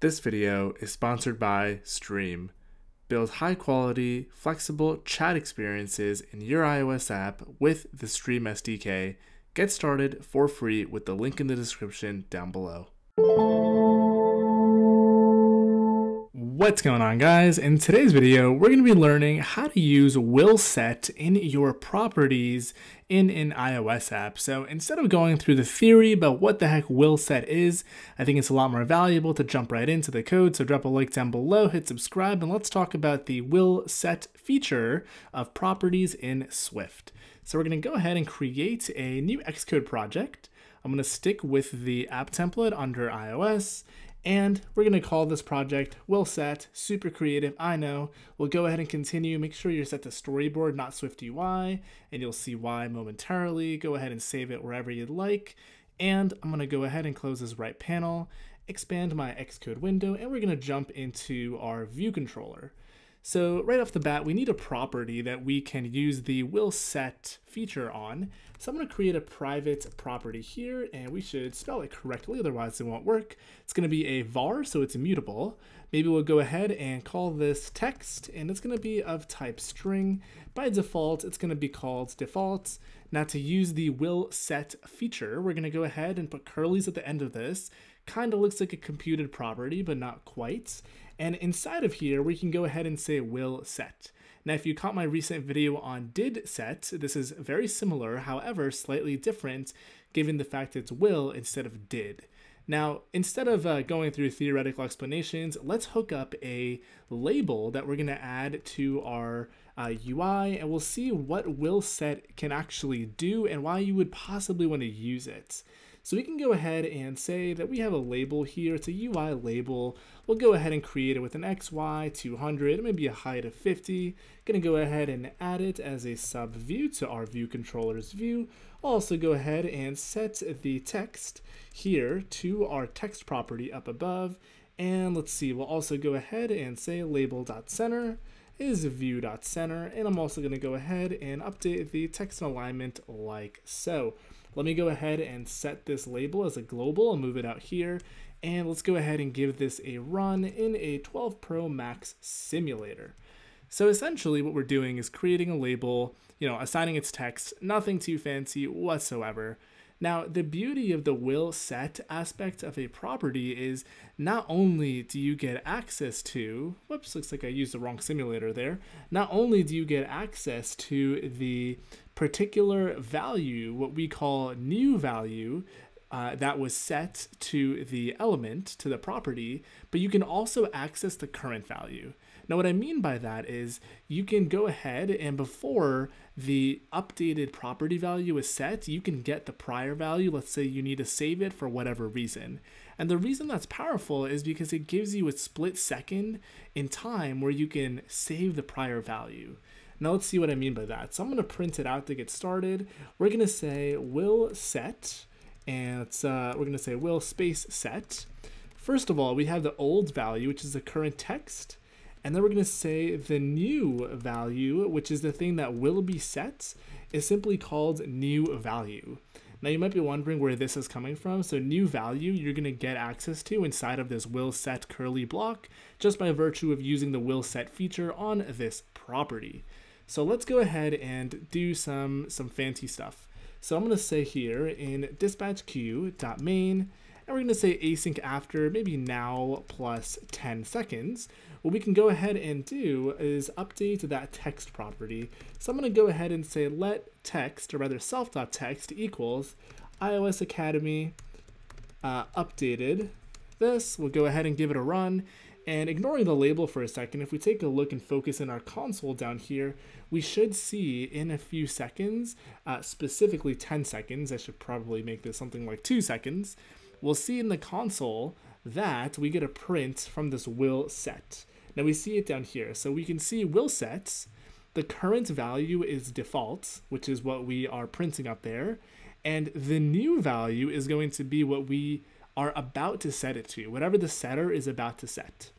This video is sponsored by Stream. Build high quality, flexible chat experiences in your iOS app with the Stream SDK. Get started for free with the link in the description down below. What's going on guys? In today's video, we're going to be learning how to use will set in your properties in an iOS app. So instead of going through the theory about what the heck will set is, I think it's a lot more valuable to jump right into the code. So drop a like down below, hit subscribe, and let's talk about the will set feature of properties in Swift. So we're going to go ahead and create a new Xcode project. I'm going to stick with the app template under iOS and we're going to call this project will set, super creative, I know. We'll go ahead and continue. Make sure you're set to storyboard, not Swift UI, and you'll see why momentarily. Go ahead and save it wherever you'd like. And I'm going to go ahead and close this right panel, expand my Xcode window, and we're going to jump into our view controller. So right off the bat, we need a property that we can use the will set feature on. So I'm going to create a private property here, and we should spell it correctly, otherwise it won't work. It's going to be a var, so it's immutable. Maybe we'll go ahead and call this text, and it's going to be of type string. By default, it's going to be called default. Now to use the will set feature, we're going to go ahead and put curlies at the end of this. Kind of looks like a computed property, but not quite. And inside of here, we can go ahead and say will set. Now, if you caught my recent video on did set, this is very similar, however, slightly different given the fact it's will instead of did. Now, instead of uh, going through theoretical explanations, let's hook up a label that we're going to add to our uh, UI, and we'll see what will set can actually do and why you would possibly want to use it. So we can go ahead and say that we have a label here. It's a UI label. We'll go ahead and create it with an XY 200, maybe a height of 50. Gonna go ahead and add it as a sub view to our view controller's view. Also go ahead and set the text here to our text property up above. And let's see, we'll also go ahead and say label.center is view.center. And I'm also gonna go ahead and update the text alignment like so. Let me go ahead and set this label as a global. I'll move it out here. And let's go ahead and give this a run in a 12 Pro Max simulator. So essentially what we're doing is creating a label, you know, assigning its text, nothing too fancy whatsoever. Now, the beauty of the will set aspect of a property is not only do you get access to, whoops, looks like I used the wrong simulator there. Not only do you get access to the particular value, what we call new value, uh, that was set to the element, to the property, but you can also access the current value. Now, what I mean by that is you can go ahead and before the updated property value is set, you can get the prior value. Let's say you need to save it for whatever reason. And the reason that's powerful is because it gives you a split second in time where you can save the prior value. Now let's see what I mean by that. So I'm going to print it out to get started. We're going to say will set, and uh, we're going to say will space set. First of all, we have the old value, which is the current text. And then we're going to say the new value, which is the thing that will be set, is simply called new value. Now you might be wondering where this is coming from. So new value you're going to get access to inside of this will set curly block just by virtue of using the will set feature on this property. So let's go ahead and do some, some fancy stuff. So I'm going to say here in dispatch queue.main and we're going to say async after maybe now plus 10 seconds. What we can go ahead and do is update that text property. So I'm going to go ahead and say let text, or rather self.text equals iOS Academy uh, updated. This, we'll go ahead and give it a run. And ignoring the label for a second, if we take a look and focus in our console down here, we should see in a few seconds, uh, specifically 10 seconds, I should probably make this something like two seconds, we'll see in the console that we get a print from this will set. Now we see it down here. So we can see will sets. The current value is default, which is what we are printing up there. And the new value is going to be what we are about to set it to, whatever the setter is about to set.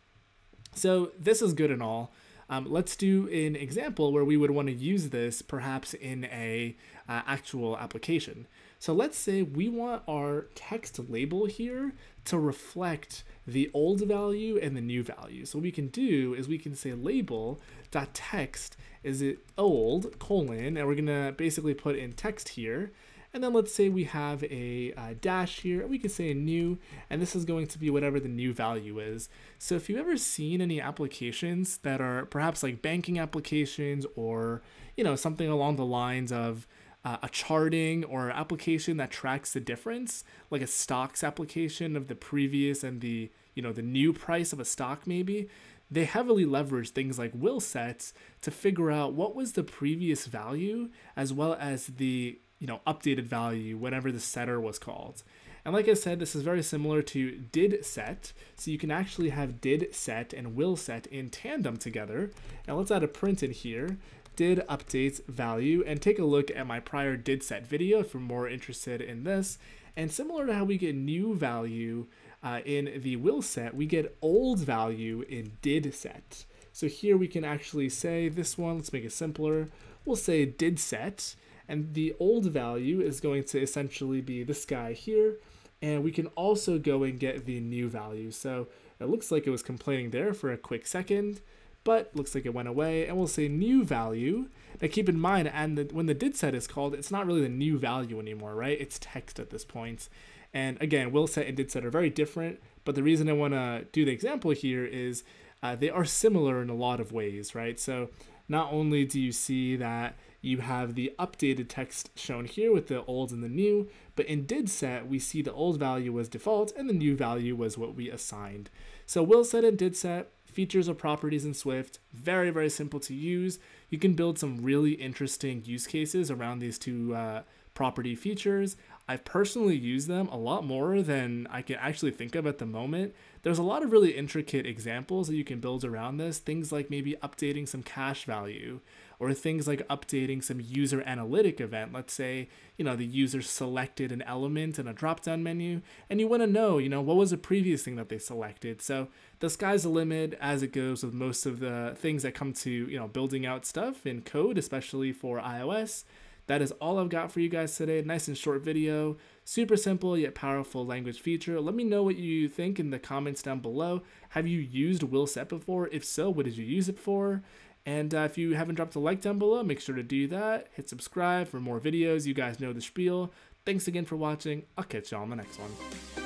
So this is good and all. Um, let's do an example where we would want to use this perhaps in a uh, actual application. So let's say we want our text label here to reflect the old value and the new value. So what we can do is we can say label dot text is it old colon and we're gonna basically put in text here and then let's say we have a, a dash here, we can say a new, and this is going to be whatever the new value is. So if you've ever seen any applications that are perhaps like banking applications or, you know, something along the lines of uh, a charting or application that tracks the difference, like a stocks application of the previous and the you know the new price of a stock maybe, they heavily leverage things like will sets to figure out what was the previous value as well as the you know updated value, whatever the setter was called. And like I said, this is very similar to did set. So you can actually have did set and will set in tandem together. And let's add a print in here did updates value and take a look at my prior did set video if you're more interested in this. And similar to how we get new value uh, in the will set, we get old value in did set. So here we can actually say this one, let's make it simpler. We'll say did set, and the old value is going to essentially be this guy here. And we can also go and get the new value. So it looks like it was complaining there for a quick second but looks like it went away and we'll say new value now keep in mind and when the did set is called it's not really the new value anymore right it's text at this point. point and again will set and did set are very different but the reason i want to do the example here is uh, they are similar in a lot of ways right so not only do you see that you have the updated text shown here with the old and the new, but in did set, we see the old value was default and the new value was what we assigned. So will set and did set, features or properties in Swift, very, very simple to use. You can build some really interesting use cases around these two uh, property features. I've personally used them a lot more than I can actually think of at the moment. There's a lot of really intricate examples that you can build around this, things like maybe updating some cache value or things like updating some user analytic event. Let's say, you know, the user selected an element in a drop-down menu and you want to know, you know, what was the previous thing that they selected. So the sky's the limit as it goes with most of the things that come to, you know, building out stuff in code, especially for iOS. That is all I've got for you guys today. Nice and short video. Super simple yet powerful language feature. Let me know what you think in the comments down below. Have you used will set before? If so, what did you use it for? And uh, if you haven't dropped a like down below, make sure to do that. Hit subscribe for more videos. You guys know the spiel. Thanks again for watching. I'll catch y'all on the next one.